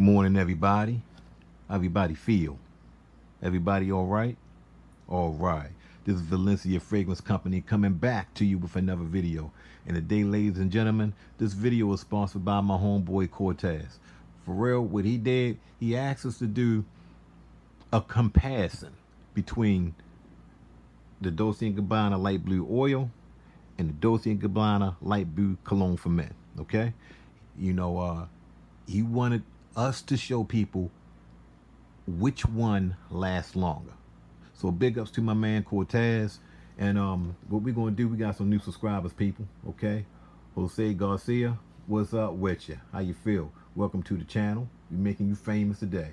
Good morning, everybody. Everybody feel? Everybody all right? All right. This is Valencia Fragrance Company coming back to you with another video. And today, ladies and gentlemen, this video is sponsored by my homeboy Cortez. For real, what he did, he asked us to do a comparison between the Dolce & Gabbana Light Blue Oil and the Dolce & Gabbana Light Blue Cologne for Men. Okay? You know, uh, he wanted us to show people which one lasts longer. So big ups to my man Cortez. And um, what we're gonna do, we got some new subscribers, people. Okay, Jose Garcia, what's up with you? How you feel? Welcome to the channel. We're making you famous today.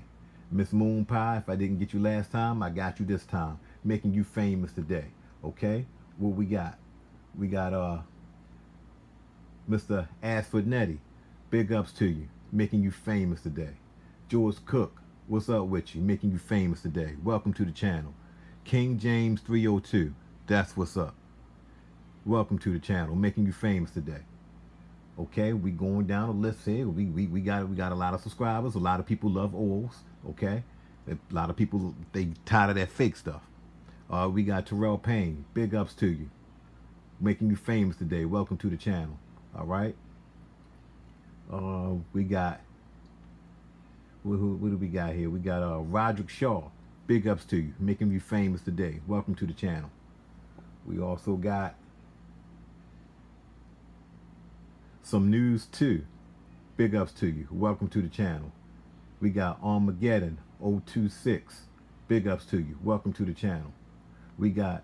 Miss Moon Pie, if I didn't get you last time, I got you this time. Making you famous today. Okay, what we got? We got uh, Mr. Ashford Nettie. Big ups to you making you famous today. George Cook, what's up with you? Making you famous today. Welcome to the channel. King James 302, that's what's up. Welcome to the channel, making you famous today. Okay, we going down the list here. We, we, we got we got a lot of subscribers. A lot of people love oils. Okay, a lot of people they tired of that fake stuff. Uh, we got Terrell Payne. Big ups to you, making you famous today. Welcome to the channel. All right. Uh, we got who, who, what do we got here? We got uh, Roderick Shaw. Big ups to you, making you famous today. Welcome to the channel. We also got some news too. Big ups to you. Welcome to the channel. We got Armageddon 026. Big ups to you. Welcome to the channel. We got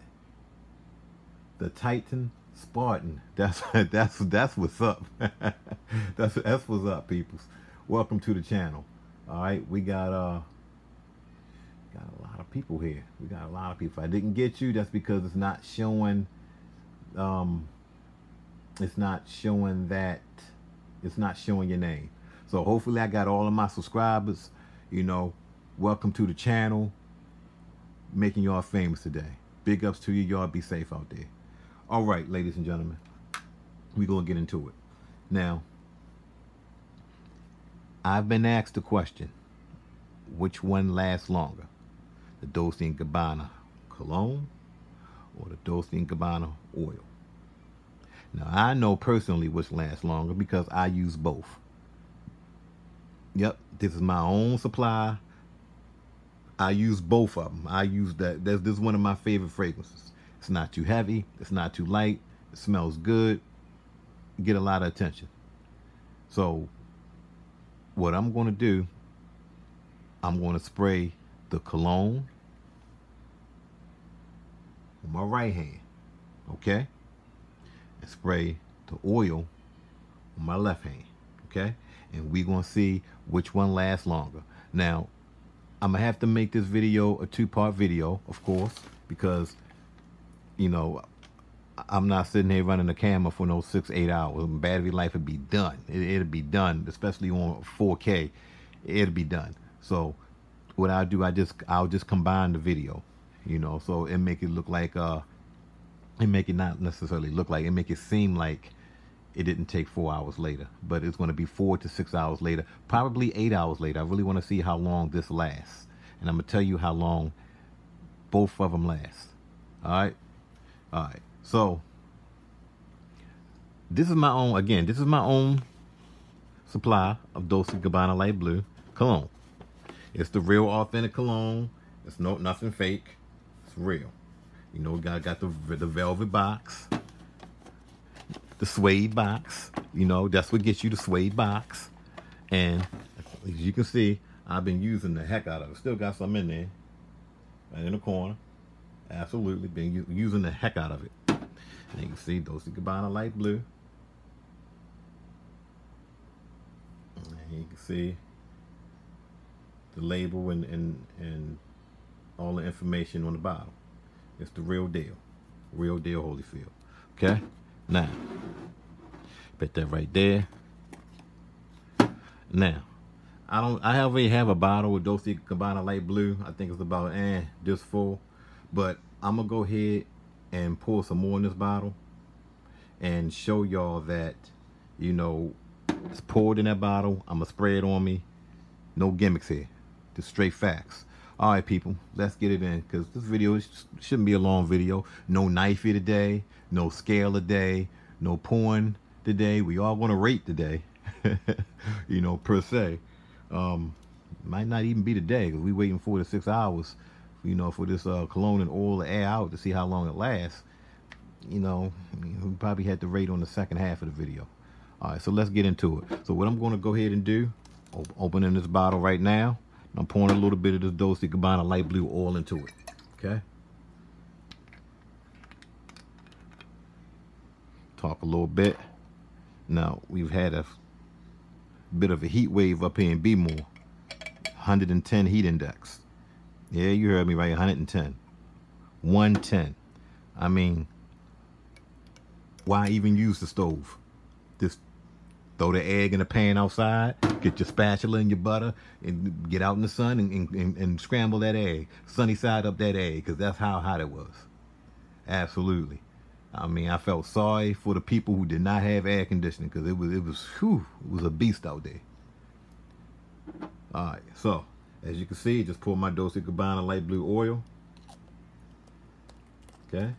the Titan Spartan. That's that's that's what's up. that's that's what's up, peoples. Welcome to the channel. All right, we got uh got a lot of people here. We got a lot of people. If I didn't get you, that's because it's not showing um it's not showing that it's not showing your name. So hopefully I got all of my subscribers, you know, welcome to the channel. Making y'all famous today. Big ups to you. Y'all be safe out there. All right, ladies and gentlemen, we're going to get into it. Now, I've been asked the question, which one lasts longer? The Dolce & Gabbana cologne or the Dolce & Gabbana oil? Now, I know personally which lasts longer because I use both. Yep, this is my own supply. I use both of them. I use that. That's, This is one of my favorite fragrances. It's not too heavy. It's not too light. It smells good. Get a lot of attention. So what I'm going to do, I'm going to spray the cologne on my right hand. Okay? And spray the oil on my left hand. Okay? And we're going to see which one lasts longer. Now, I'm going to have to make this video a two-part video, of course, because you know, I'm not sitting here running the camera for no six, eight hours. Battery life would be done. It, would be done, especially on 4K. It'd be done. So what I do, I just I'll just combine the video, you know, so it make it look like uh, it make it not necessarily look like it make it seem like it didn't take four hours later, but it's going to be four to six hours later, probably eight hours later. I really want to see how long this lasts, and I'm gonna tell you how long both of them last. All right. All right. So this is my own, again, this is my own supply of Dolce Gabbana Light Blue cologne. It's the real authentic cologne. It's no nothing fake. It's real. You know, got got the the velvet box, the suede box. You know, that's what gets you the suede box. And as you can see, I've been using the heck out of it. Still got some in there, right in the corner. Absolutely, been using the heck out of it. And you can see Dolce Gabbana light blue. And you can see the label and, and, and all the information on the bottom. It's the real deal. Real deal Holyfield. Okay? Now, put that right there. Now, I don't I already have a bottle with Dolce Gabbana light blue. I think it's about eh, this full. But I'm going to go ahead and pour some more in this bottle and show y'all that, you know, it's poured in that bottle. I'm going to spray it on me No gimmicks here. Just straight facts. All right, people, let's get it in because this video shouldn't be a long video. No knifey today, no scale today, no porn today. We all want to rate today, you know, per se. Um, might not even be today because we waiting four to six hours, you know, for this uh, cologne and oil to air out to see how long it lasts. You know, we probably had to rate on the second half of the video. All right, so let's get into it. So what I'm going to go ahead and do, opening this bottle right now. I'm pouring a little bit of this Dolce Gabbana light blue oil into it. Okay. Talk a little bit. Now, we've had a bit of a heat wave up here in B-more. 110 heat index. Yeah, you heard me right, 110. 110. I mean, why even use the stove? Just throw the egg in the pan outside, get your spatula and your butter, and get out in the sun and, and, and scramble that egg. Sunny side up that egg, because that's how hot it was. Absolutely. I mean, I felt sorry for the people who did not have air conditioning, because it was, it was, whew, it was a beast out there. All right, so, as you can see, just pour my Dolce Gabbana light blue oil. Okay.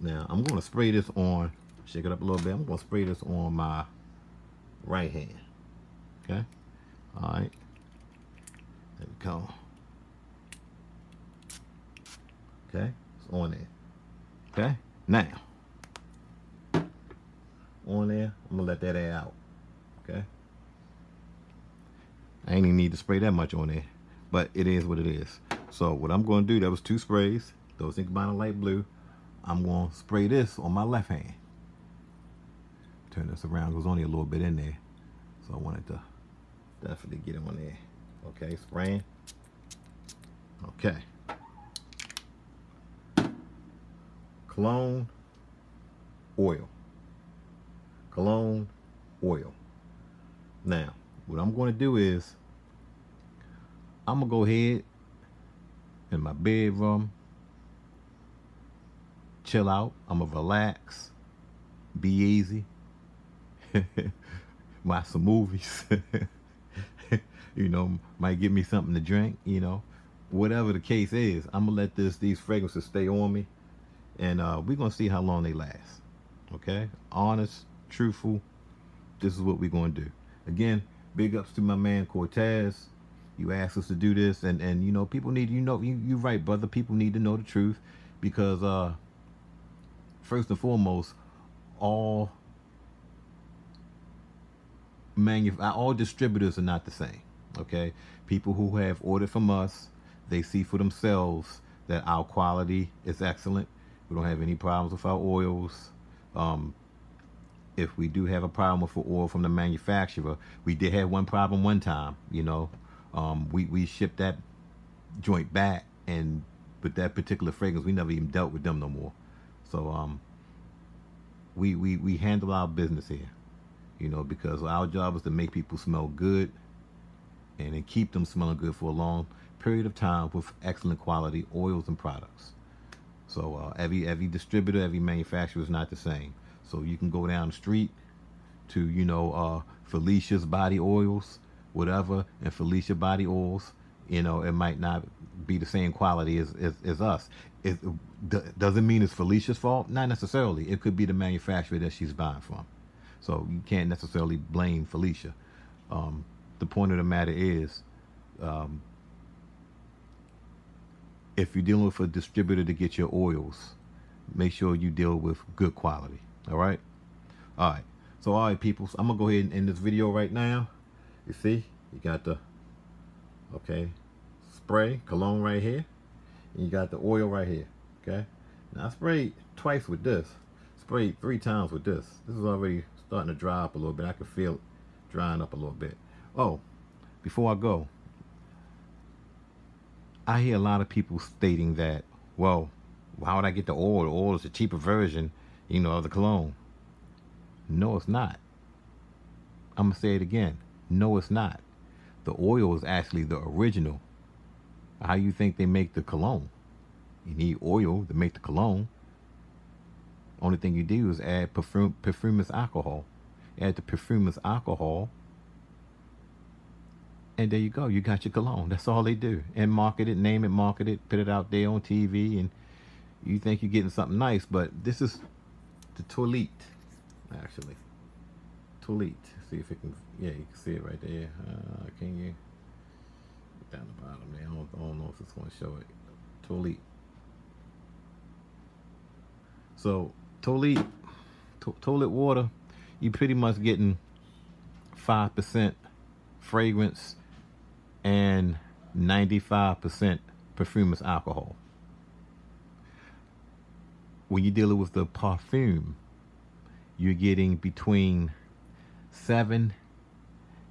Now, I'm going to spray this on shake it up a little bit. I'm going to spray this on my right hand. Okay. All right. There we go. Okay. It's on there. Okay. Now, on there, I'm going to let that air out. Okay. I ain't even need to spray that much on there. But it is what it is. So what I'm going to do, that was two sprays. Dolce Gabbana Light Blue. I'm going to spray this on my left hand turn this around. goes only a little bit in there. So I wanted to definitely get it on there. Okay, spraying. Okay. Cologne, oil. Cologne, oil. Now, what I'm going to do is, I'm going to go ahead in my bedroom, chill out. I'm going to relax, be easy. watch some movies. you know, might give me something to drink, you know. Whatever the case is, I'm gonna let this these fragrances stay on me. And uh, we're gonna see how long they last. Okay? Honest, truthful. This is what we're gonna do. Again, big ups to my man Cortez. You asked us to do this and, and you know, people need you know you you're right, brother. People need to know the truth because uh first and foremost, all manuf all distributors are not the same. Okay, people who have ordered from us, they see for themselves that our quality is excellent. We don't have any problems with our oils. Um, if we do have a problem with oil from the manufacturer, we did have one problem one time. You know, um, we we shipped that joint back, and with that particular fragrance, we never even dealt with them no more. So um, we we we handle our business here you know, because our job is to make people smell good and then keep them smelling good for a long period of time with excellent quality oils and products. So uh, every every distributor, every manufacturer is not the same. So you can go down the street to you know uh, Felicia's body oils, whatever, and Felicia body oils. You know it might not be the same quality as as, as us. It doesn't mean it's Felicia's fault. Not necessarily. It could be the manufacturer that she's buying from. So you can't necessarily blame Felicia. Um, the point of the matter is, um, if you're dealing with a distributor to get your oils, make sure you deal with good quality. All right. All right. So, all right, people. So I'm gonna go ahead and end this video right now. You see, you got the okay spray cologne right here, and you got the oil right here. Okay. Now I sprayed twice with this. Sprayed three times with this. This is already starting to dry up a little bit. I can feel it drying up a little bit. Oh, before I go, I hear a lot of people stating that, well, why would I get the oil? The oil is a cheaper version, you know, of the cologne. No, it's not. I'm going to say it again. No, it's not. The oil is actually the original. How you think they make the cologne? You need oil to make the cologne. Only thing you do is add perfume, perfumous alcohol. Add the perfumous alcohol, And there you go. You got your cologne. That's all they do. And market it, name it, market it, put it out there on TV. And you think you're getting something nice. But this is the Toilette, actually. Toilet. See if it can, yeah, you can see it right there. Uh, can you? Down the bottom there. I don't, I don't know if it's going to show it. Toilet. So, toilet, to toilet water, you pretty much getting 5% fragrance and 95% perfumous alcohol. When you're dealing with the perfume, you're getting between 7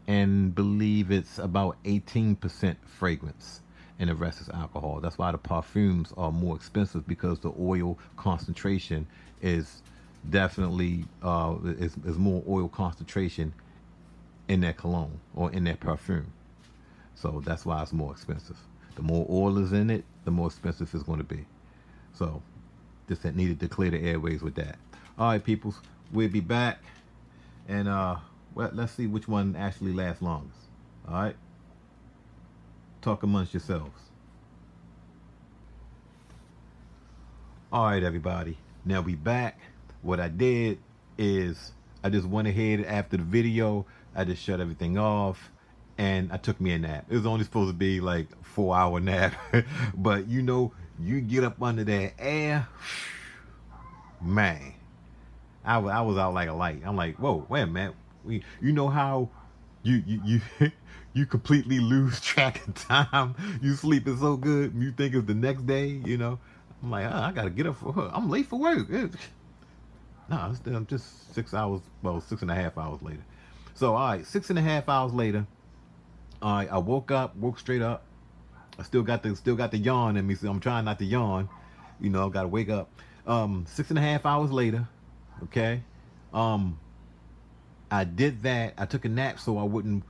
and believe it's about 18% fragrance and the rest is alcohol. That's why the perfumes are more expensive because the oil concentration is definitely uh, is, is more oil concentration in that cologne or in that perfume. So that's why it's more expensive. The more oil is in it, the more expensive it's going to be. So just that needed to clear the airways with that. All right, peoples, we'll be back, and uh, well, let's see which one actually lasts longest. All right, talk amongst yourselves. All right, everybody. Now we back. What I did is I just went ahead after the video. I just shut everything off and I took me a nap. It was only supposed to be like four hour nap, but you know, you get up under that air, man. I, was I was out like a light. I'm like, whoa, wait a minute. We, you know how you you you you completely lose track of time. You sleep sleeping so good, you think it's the next day. You know, I'm like, oh, I gotta get up for her. I'm late for work. No, I'm just six hours, well, six and a half hours later. So, all right, six and a half hours later, all right, I woke up, woke straight up. I still got the still got the yawn in me, so I'm trying not to yawn. You know, I got to wake up. Um, six and a half hours later, okay. Um, I did that. I took a nap so I wouldn't,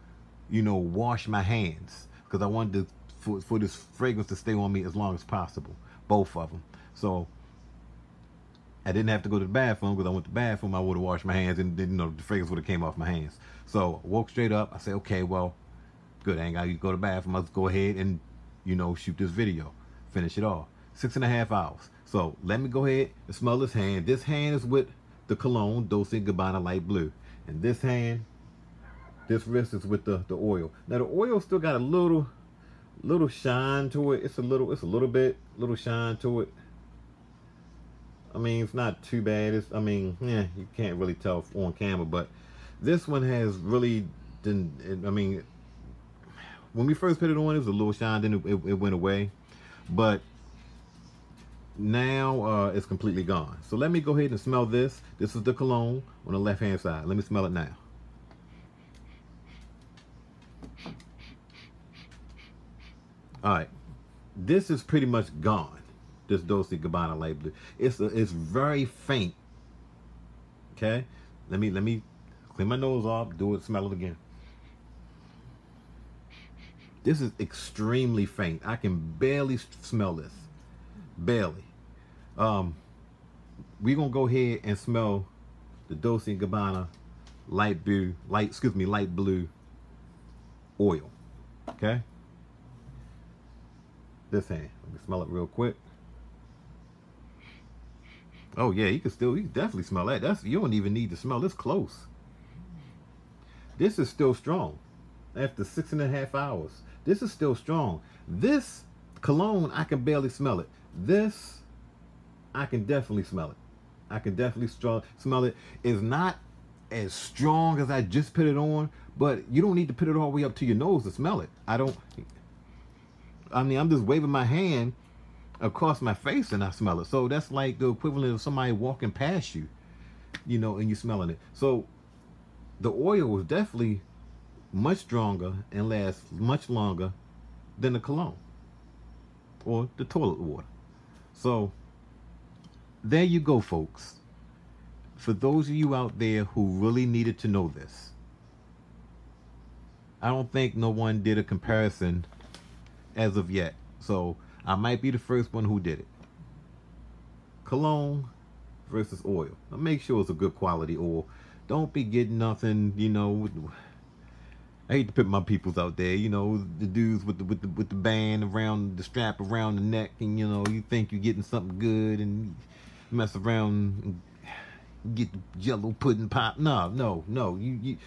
you know, wash my hands because I wanted to, for for this fragrance to stay on me as long as possible, both of them. So I didn't have to go to the bathroom because I went to the bathroom. I would have washed my hands and then you know the fragrance would have came off my hands. So I woke straight up. I said, okay, well, good. I ain't got to go to the bathroom. Let's go ahead and you know shoot this video, finish it off. Six and a half hours. So let me go ahead and smell this hand. This hand is with the cologne Dolce & Gabbana Light Blue, and this hand, this wrist is with the the oil. Now the oil still got a little little shine to it. It's a little, it's a little bit, little shine to it. I mean, it's not too bad. It's, I mean, yeah, you can't really tell on camera, but this one has really, didn't, I mean, when we first put it on, it was a little shine, then it, it, it went away. But now uh, it's completely gone. So let me go ahead and smell this. This is the cologne on the left-hand side. Let me smell it now. All right, this is pretty much gone this Dolce Gabbana blue. It's a, it's very faint. Okay, let me let me clean my nose off. Do it. Smell it again. This is extremely faint. I can barely smell this. Barely. Um, we're gonna go ahead and smell the Dolce & Gabbana light blue, light, excuse me, light blue oil. Okay. This hand. Let me smell it real quick. Oh yeah, you can still, you can definitely smell that. That's you don't even need to smell this close. This is still strong after six and a half hours. This is still strong. This cologne, I can barely smell it. This, I can definitely smell it. I can definitely smell it. It's not as strong as I just put it on, but you don't need to put it all the way up to your nose to smell it. I don't, I mean, I'm just waving my hand across my face and I smell it. So that's like the equivalent of somebody walking past you, you know, and you smelling it. So the oil was definitely much stronger and lasts much longer than the cologne or the toilet water. So there you go, folks. For those of you out there who really needed to know this, I don't think no one did a comparison as of yet. So I might be the first one who did it. Cologne versus oil. Now make sure it's a good quality oil. Don't be getting nothing, you know. I hate to put my peoples out there, you know, the dudes with the with the with the band around the strap around the neck, and you know, you think you're getting something good, and mess around and get the Jello pudding pop. No, no, no. You you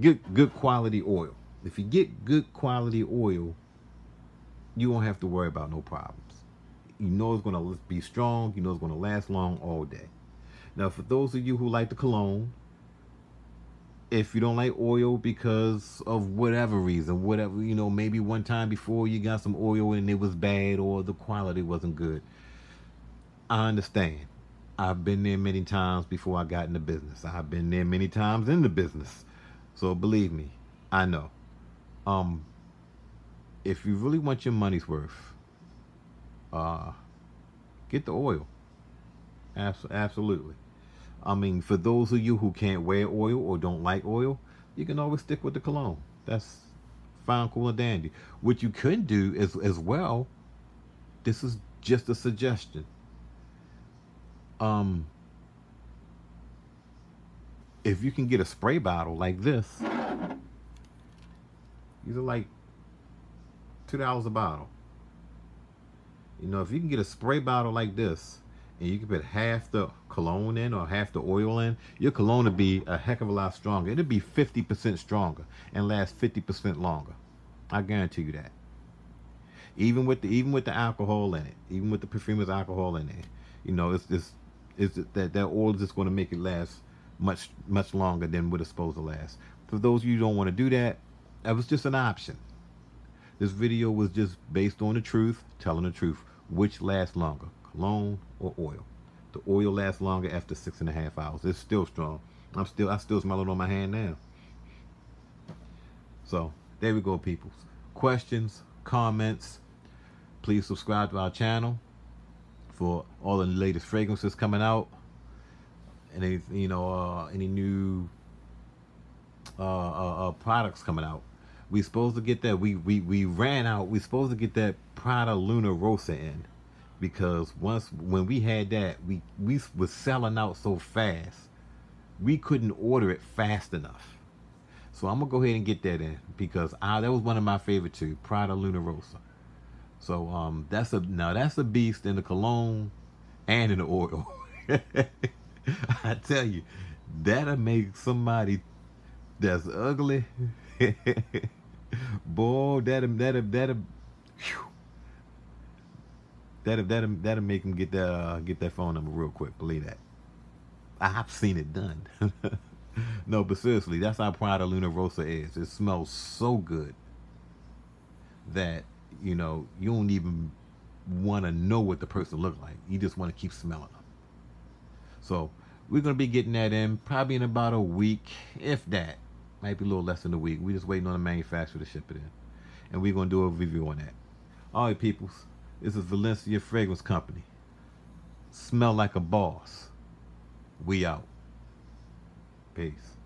good good quality oil. If you get good quality oil, you won't have to worry about no problems. You know it's gonna be strong. You know it's gonna last long all day. Now, for those of you who like the cologne, if you don't like oil because of whatever reason, whatever, you know, maybe one time before you got some oil and it was bad or the quality wasn't good. I understand. I've been there many times before I got in the business. I've been there many times in the business. So believe me, I know. Um if you really want your money's worth, uh get the oil. Abs- absolutely. I mean, for those of you who can't wear oil or don't like oil, you can always stick with the cologne. That's fine, cool, and dandy. What you could do is as well. This is just a suggestion. Um, if you can get a spray bottle like this, these are like two dollars a bottle. You know, if you can get a spray bottle like this and you can put half the cologne in or half the oil in, your cologne would be a heck of a lot stronger. It'd be 50% stronger and last 50% longer. I guarantee you that. Even with the even with the alcohol in it, even with the perfumer's alcohol in it, you know, it's just it's that that oil is just going to make it last much much longer than what it's supposed to last. For those of you who don't want to do that, that was just an option. This video was just based on the truth, telling the truth. Which lasts longer, cologne or oil. The oil lasts longer after six and a half hours. It's still strong. I'm still I still smell it on my hand now. So there we go, people. Questions, comments. Please subscribe to our channel for all the latest fragrances coming out. Any you know uh, any new uh, uh, uh, products coming out. We supposed to get that. We we we ran out. We supposed to get that Prada Luna Rossa in because once when we had that, we we was selling out so fast, we couldn't order it fast enough. So I'm gonna go ahead and get that in because I, that was one of my favorite too, Prada Luna Rossa. So um, that's a now that's a beast in the cologne and in the oil. I tell you, that'll make somebody that's ugly. Boy, that'll that'll that'll. That'll that'll that'll make him get that uh, get that phone number real quick. Believe that. I've seen it done. no, but seriously, that's how Prada Luna Rossa is. It smells so good that you know you don't even want to know what the person look like. You just want to keep smelling them. So we're gonna be getting that in probably in about a week, if that. Might be a little less than a week. We're just waiting on the manufacturer to ship it in, and we're gonna do a review on that. All right, peoples. This is Valencia Fragrance Company. Smell like a boss. We out. Peace.